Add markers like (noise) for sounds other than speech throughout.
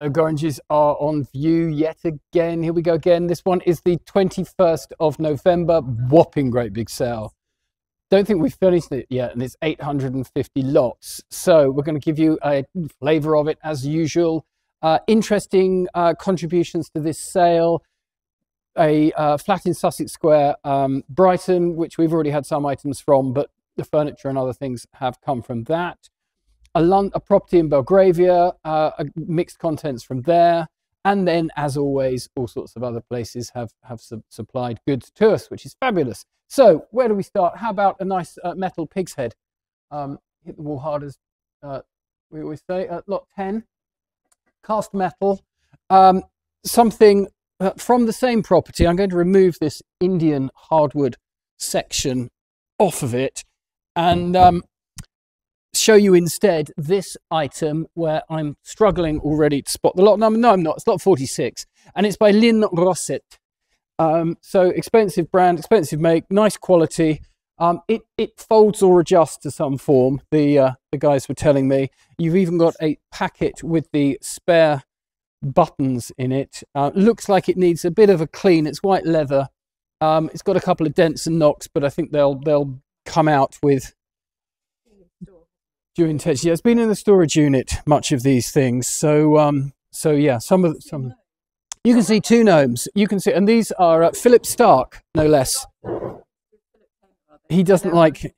Gorringes are on view yet again. Here we go again. This one is the 21st of November. Whopping great big sale. Don't think we've finished it yet, and it's 850 lots. So we're going to give you a flavour of it as usual. Uh, interesting uh, contributions to this sale. A uh, flat in Sussex Square, um, Brighton, which we've already had some items from, but the furniture and other things have come from that a, a property in Belgravia, uh, mixed contents from there. And then, as always, all sorts of other places have, have su- supplied goods to us, which is fabulous. So, where do we start? How about a nice uh, metal pig's head? Um, hit the wall hard as uh, we always say. Uh, lot 10, cast metal. Um, something uh, from the same property. I'm going to remove this Indian hardwood section off of it. And um, show you instead this item where I'm struggling already to spot the lot number. No, I'm not. It's lot 46. And it's by Ligne Roset. Um, so expensive brand, expensive make, nice quality. Um, it, it folds or adjusts to some form, the, uh, the guys were telling me. You've even got a packet with the spare buttons in it. Uh, looks like it needs a bit of a clean. It's white leather. Um, it's got a couple of dents and knocks, but I think they'll, they'll come out with during test. Yeah, it's been in the storage unit, much of these things. So, um, so yeah, some of some. You can see two gnomes. You can see, and these are uh, Philippe Starck, no less. He doesn't like.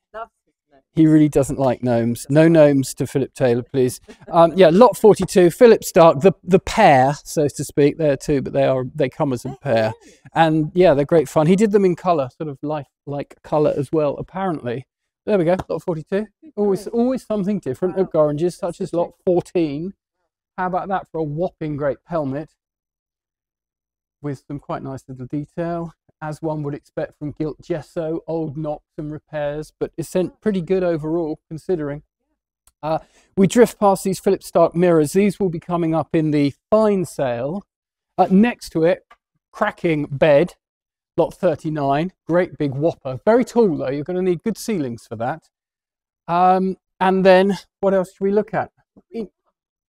He really doesn't like gnomes. No gnomes to Philip Taylor, please. Um, yeah, lot forty-two. Philippe Starck, the the pair, so to speak, there too, but they are they come as a pair, and yeah, they're great fun. He did them in colour, sort of life-like colour as well, apparently. There we go, lot 42. Always, always something different at Gorringes, such as lot 14. How about that for a whopping great pelmet with some quite nice little detail, as one would expect from gilt gesso, old knocks and repairs, but it's sent pretty good overall considering. Uh, we drift past these Philippe Starck mirrors. These will be coming up in the fine sale. Uh, next to it, cracking bed, lot 39, great big whopper. Very tall though, you're going to need good ceilings for that. Um, and then what else should we look at?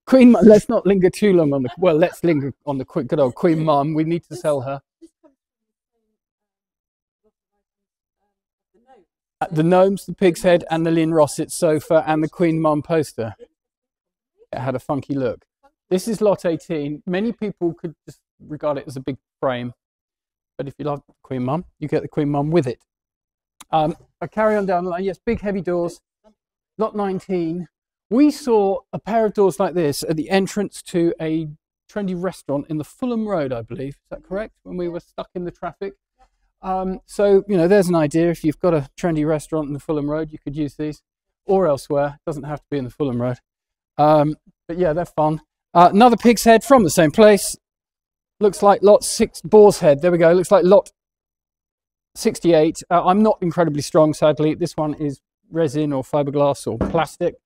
Queen, let's not linger too long on the, well, let's linger on the quick, good old Queen Mum. We need to sell her. The gnomes, the pig's head, and the Ligne Roset sofa, and the Queen Mum poster. It had a funky look. This is lot 18. Many people could just regard it as a big frame. But if you love Queen Mum, you get the Queen Mum with it. Um, I carry on down the line. Yes, big heavy doors. Lot 19. We saw a pair of doors like this at the entrance to a trendy restaurant in the Fulham Road, I believe. Is that correct? When we were stuck in the traffic. Um, so, you know, there's an idea. If you've got a trendy restaurant in the Fulham Road, you could use these or elsewhere. It doesn't have to be in the Fulham Road. Um, but yeah, they're fun. Uh, another pig's head from the same place. Looks like lot six, Boar's Head. There we go. Looks like lot 68. Uh, I'm not incredibly strong, sadly. This one is resin or fiberglass or plastic,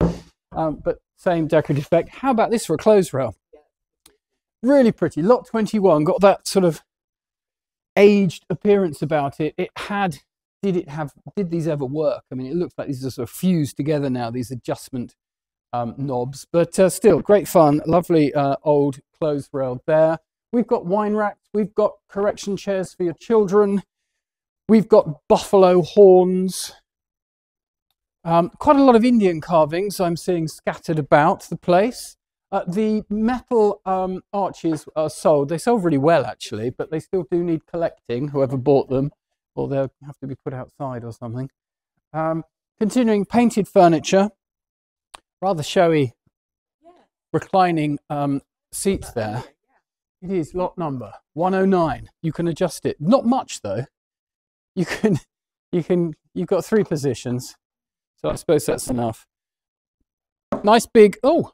um, but same decorative effect. How about this for a clothes rail? Really pretty. Lot 21 got that sort of aged appearance about it. It had, did it have, did these ever work? I mean, it looks like these are sort of fused together now, these adjustment um, knobs, but uh, still great fun. Lovely uh, old clothes rail there. We've got wine racks, we've got correction chairs for your children, we've got buffalo horns, um, quite a lot of Indian carvings I'm seeing scattered about the place. Uh, the metal um, arches are sold. They sold really well, actually, but they still do need collecting, whoever bought them, or they'll have to be put outside or something. Um, continuing painted furniture, rather showy reclining um, seats there. It is lot number 109. You can adjust it. Not much though. You can, (laughs) you can, you've got three positions. So I suppose that's enough. Nice big, oh,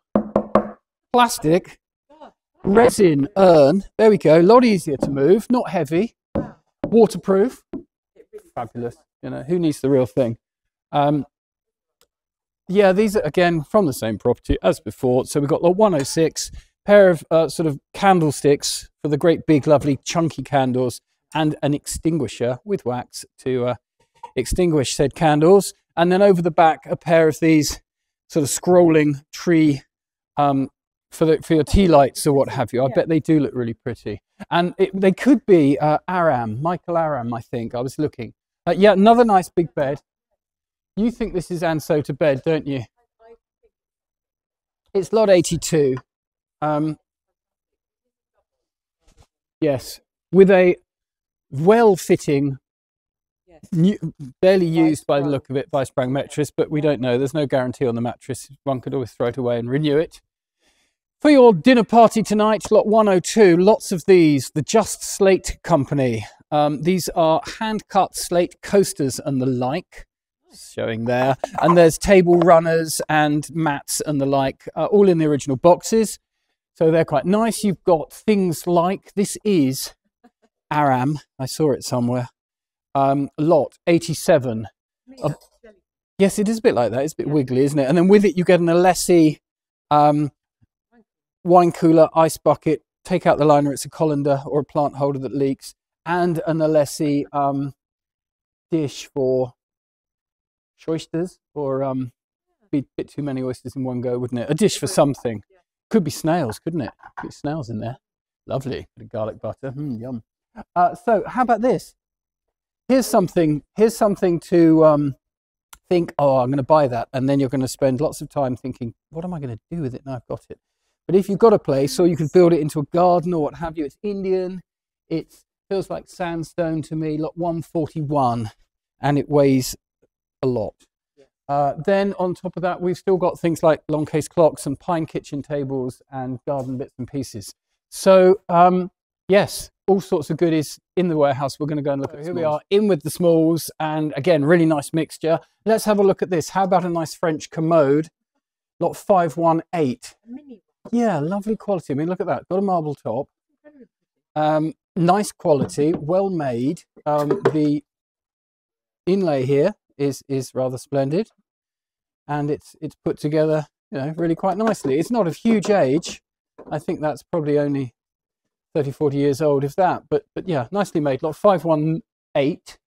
plastic resin urn. There we go. A lot easier to move, not heavy, waterproof. Fabulous. You know, who needs the real thing? Um, yeah, these are again from the same property as before. So we've got lot 106 pair of uh, sort of candlesticks for the great big lovely chunky candles and an extinguisher with wax to uh, extinguish said candles and then over the back a pair of these sort of scrolling tree um, for the for your tea lights or what have you. I Yeah. bet they do look really pretty, and it, they could be uh, Aram, Michael Aram. I think I was looking. Uh, yeah, another nice big bed. You think this is Ansota bed, don't you? It's lot eighty-two. Um, yes, with a well-fitting, Yes. new, barely used by the look of it, Vi-Spring mattress, but we don't know. There's no guarantee on the mattress. One could always throw it away and renew it. For your dinner party tonight, lot 102, lots of these. The Just Slate Company. Um, these are hand-cut slate coasters and the like, showing there. And there's table runners and mats and the like, uh, all in the original boxes. So they're quite nice. You've got things like this is Aram. I saw it somewhere. Um, lot 87. Uh, yes, it is a bit like that. It's a bit Yeah. wiggly, isn't it? And then with it, you get an Alessi um, wine cooler, ice bucket. Take out the liner, it's a colander or a plant holder that leaks, and an Alessi um, dish for oysters, or um, be a bit too many oysters in one go, wouldn't it? A dish for something. Could be snails, couldn't it? Be snails in there. Lovely. Bit of garlic butter. Mm, yum. Uh, so, how about this? Here's something. Here's something to um, think. Oh, I'm going to buy that, and then you're going to spend lots of time thinking, what am I going to do with it now I've got it? But if you've got a place, or you could build it into a garden or what have you, it's Indian. It feels like sandstone to me. Lot 141, and it weighs a lot. Uh, then on top of that, we've still got things like long case clocks and pine kitchen tables and garden bits and pieces. So um, yes, all sorts of goodies in the warehouse. We're going to go and look Oh, at. Here we are in with the smalls, and again, really nice mixture. Let's have a look at this. How about a nice French commode? Lot five one eight. Yeah, lovely quality. I mean, look at that. Got a marble top. Um, nice quality, well made. Um, the inlay here is is rather splendid, and it's it's put together, you know, really quite nicely. It's not of huge age. I think that's probably only 30, 40 years old, if that. But but yeah, nicely made. Lot five one eight.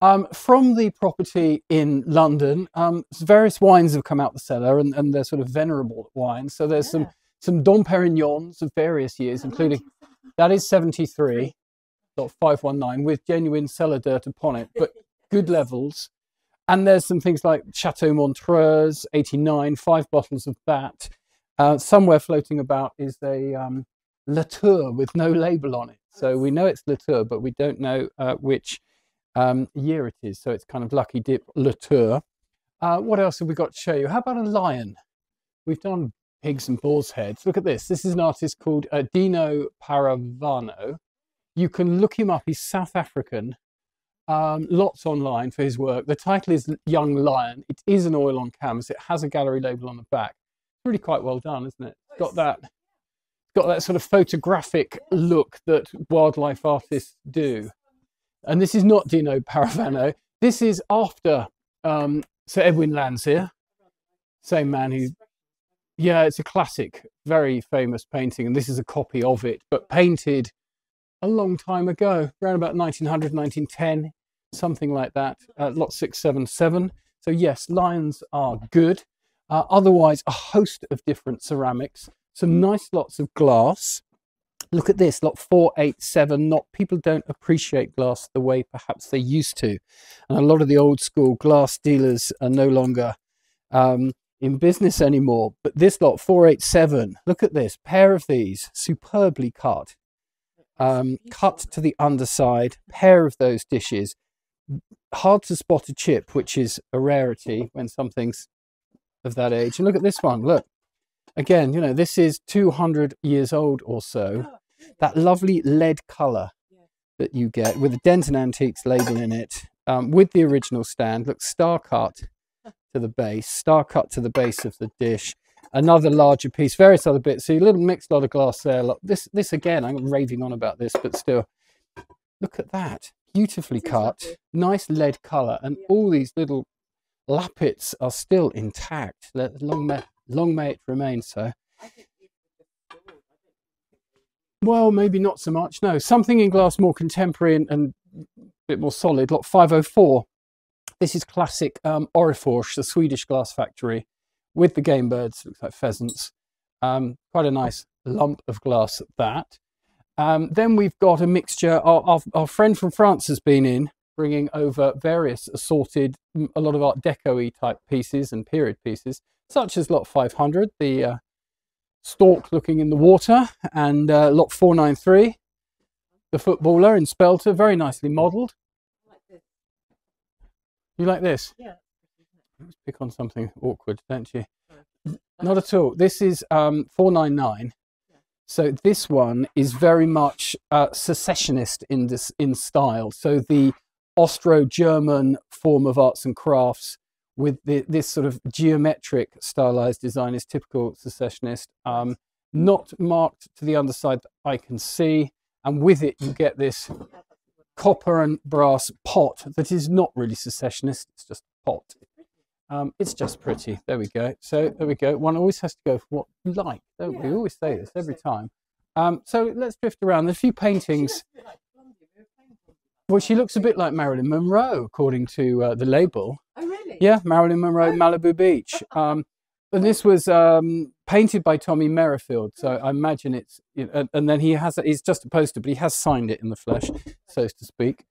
Um, from the property in London, um, various wines have come out the cellar, and, and they're sort of venerable wines. So there's some some Dom Perignons of various years, including that is 73, lot 519, with genuine cellar dirt upon it, but good (laughs) levels. And there's some things like Château Montrose, 89, five bottles of that. Uh, somewhere floating about is a um, Latour with no label on it. So we know it's Latour, but we don't know uh, which um, year it is. So it's kind of lucky dip Latour. Uh, what else have we got to show you? How about a lion? We've done pigs and boars' heads. Look at this. This is an artist called uh, Dino Paravano. You can look him up. He's South African. Um, lots online for his work. The title is Young Lion. It is an oil on canvas. It has a gallery label on the back. Really quite well done, isn't it? It's got that, got that sort of photographic look that wildlife artists do. And this is not Dino Paravano. This is after um, Sir Edwin Landseer, same man who yeah, it's a classic, very famous painting, and this is a copy of it, but painted a long time ago, around about 1900, 1910, something like that. Uh, lot 677. So, yes, lions are good. Uh, otherwise, a host of different ceramics, some nice lots of glass. Look at this, lot 487. Not people don't appreciate glass the way perhaps they used to, and a lot of the old school glass dealers are no longer um, in business anymore. But this lot, 487, look at this pair of these, superbly cut, um, cut to the underside, pair of those dishes. Hard to spot a chip, which is a rarity when something's of that age. And look at this one, look. Again, you know, this is 200 years old or so. That lovely lead colour that you get with the Denton Antiques label in it, um, with the original stand, Look, star cut to the base, star cut to the base of the dish. Another larger piece, various other bits. So a little mixed lot of glass there. Look, this, this again, I'm raving on about this, but still, look at that, beautifully cut, nice lead colour, and all these little lappets are still intact. Long may, long may it remain so. Well, maybe not so much. No, something in glass more contemporary and, and a bit more solid. Lot 504. This is classic um, Orrefors, the Swedish glass factory, with the game birds, looks like pheasants. Um, quite a nice lump of glass at that. Um, then we've got a mixture. Our, our, our, friend from France has been in, bringing over various assorted, a lot of Art Deco type pieces and period pieces, such as Lot 500, the uh, stork looking in the water, and uh, Lot 493, the footballer in Spelter, very nicely modelled. You like this? Yeah. Let's pick on something awkward, don't you? Not at all. This is um, 499. So this one is very much uh, secessionist in this in style. So the Austro-German form of arts and crafts with the, this sort of geometric stylized design is typical secessionist. Um, not marked to the underside that I can see, and with it you get this copper and brass pot that is not really secessionist. It's just a pot. Um, it's just pretty. There we go. So there we go. One always has to go for what you like, don't yeah. we? We always say this every time. Um, so let's drift around. There's a few paintings. Well, she looks a bit like Marilyn Monroe, according to uh, the label. Oh, really? Yeah, Marilyn Monroe, Malibu Beach. Um, and this was um, painted by Tommy Merrifield, so I imagine it's. You know, and then he has. He's just a poster, but he has signed it in the flesh, so to speak.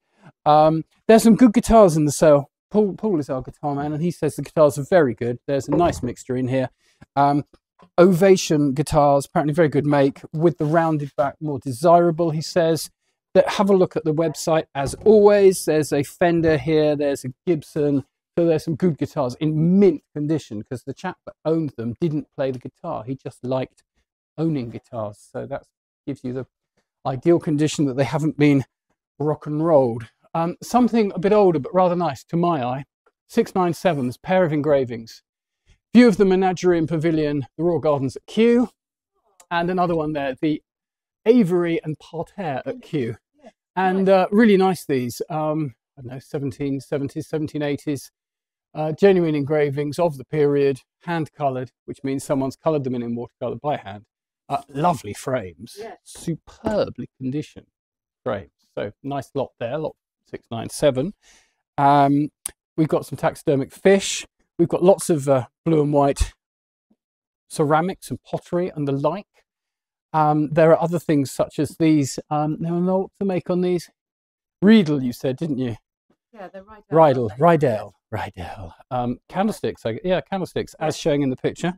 Um, there's some good guitars in the sale. Paul, Paul is our guitar man, and he says the guitars are very good. There's a nice mixture in here. Um, Ovation guitars, apparently very good make, with the rounded back more desirable, he says. That have a look at the website as always. There's a Fender here, there's a Gibson. So there's some good guitars in mint condition because the chap that owned them didn't play the guitar. He just liked owning guitars. So that gives you the ideal condition that they haven't been rock and rolled. Um, something a bit older, but rather nice to my eye. 697s, pair of engravings. View of the Menagerie and Pavilion, the Royal Gardens at Kew. And another one there, the Aviary and Parterre at Kew. And uh, really nice these. Um, I don't know, 1770s, 1780s. Uh, genuine engravings of the period, hand coloured, which means someone's coloured them in, in watercolour by hand. Uh, lovely frames, superbly conditioned frames. So nice lot there, lot 697. Um, we've got some taxidermic fish. We've got lots of uh, blue and white ceramics and pottery and the like. Um, there are other things such as these. Um, now, know what to make on these. Riedel, you said, didn't you? Yeah, they're Riedel, Riedel, Riedel. Um, candlesticks, I, yeah, candlesticks, as showing in the picture.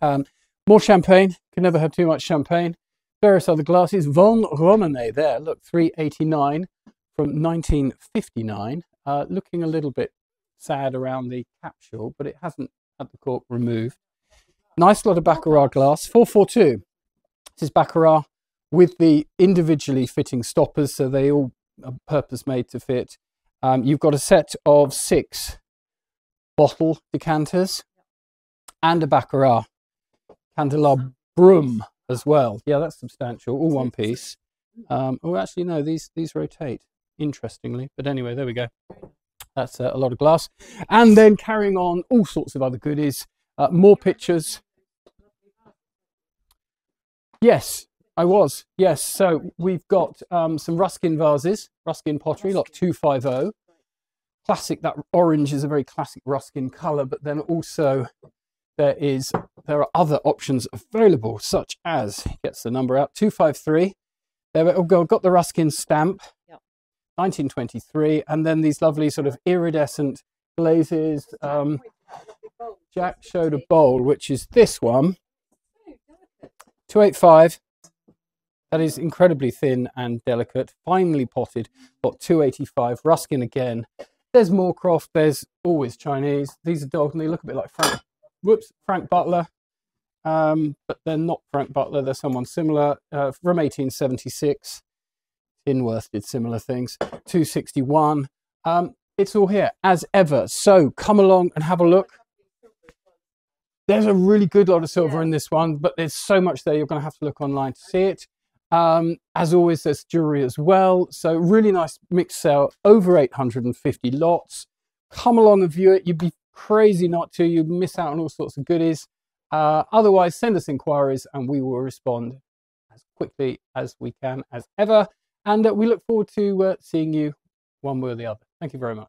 Um, more champagne. Can never have too much champagne. Various other glasses. Von Romane there. Look, 389 from 1959, uh, looking a little bit sad around the capsule, but it hasn't had the cork removed. Nice lot of Baccarat glass, 442. This is Baccarat with the individually fitting stoppers, so they all are purpose made to fit. Um, you've got a set of six bottle decanters and a Baccarat candelabrum as well. Yeah, that's substantial, all one piece. Um, oh, actually, no, these these rotate interestingly. But anyway, there we go. That's uh, a lot of glass. And then carrying on all sorts of other goodies, uh, more pictures. Yes, I was. Yes, so we've got um, some Ruskin vases, Ruskin pottery, lot 250. Classic, that orange is a very classic Ruskin colour, but then also there is there are other options available, such as, gets the number out, 253. There we go, got the Ruskin stamp, 1923, and then these lovely sort of iridescent glazes. Um, Jack showed a bowl, which is this one, 285. That is incredibly thin and delicate, finely potted. Got 285. Ruskin again. There's Moorcroft. There's always Chinese. These are dogs, and they look a bit like Frank. Whoops, Frank Butler. Um, but they're not Frank Butler. They're someone similar uh, from 1876. Inworth did similar things. 261. Um, it's all here as ever. So come along and have a look. There's a really good lot of silver yeah. in this one, but there's so much there you're going to have to look online to see it. Um, as always, there's jewelry as well. So really nice mixed sale, over 850 lots. Come along and view it. You'd be crazy not to. You'd miss out on all sorts of goodies. Uh, otherwise, send us inquiries and we will respond as quickly as we can as ever. And uh, we look forward to uh, seeing you one way or the other. Thank you very much.